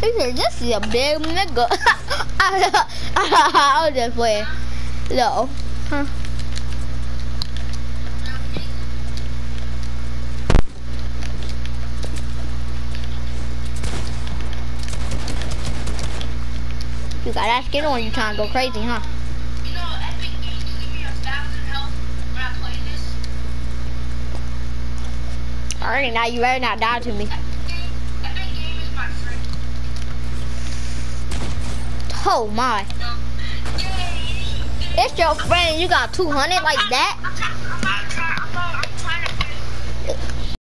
this is a big nigga. I was just playing. No. Huh? You got that skin on, you trying to go crazy, huh? You know, Epic Games give me a thousand health when I play this. Alright, now you better not die to me. Oh my. It's your friend, you got 200 like that?